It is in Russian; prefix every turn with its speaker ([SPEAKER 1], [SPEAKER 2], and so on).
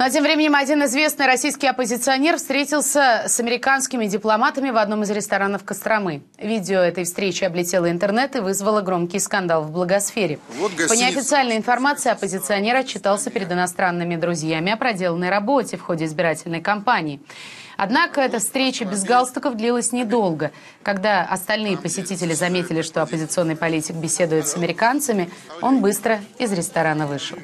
[SPEAKER 1] Ну а тем временем один известный российский оппозиционер встретился с американскими дипломатами в одном из ресторанов Костромы. Видео этой встречи облетело интернет и вызвало громкий скандал в благосфере.
[SPEAKER 2] Вот
[SPEAKER 1] По неофициальной информации оппозиционер отчитался перед иностранными друзьями о проделанной работе в ходе избирательной кампании. Однако эта встреча без галстуков длилась недолго. Когда остальные посетители заметили, что оппозиционный политик беседует с американцами, он быстро из ресторана вышел.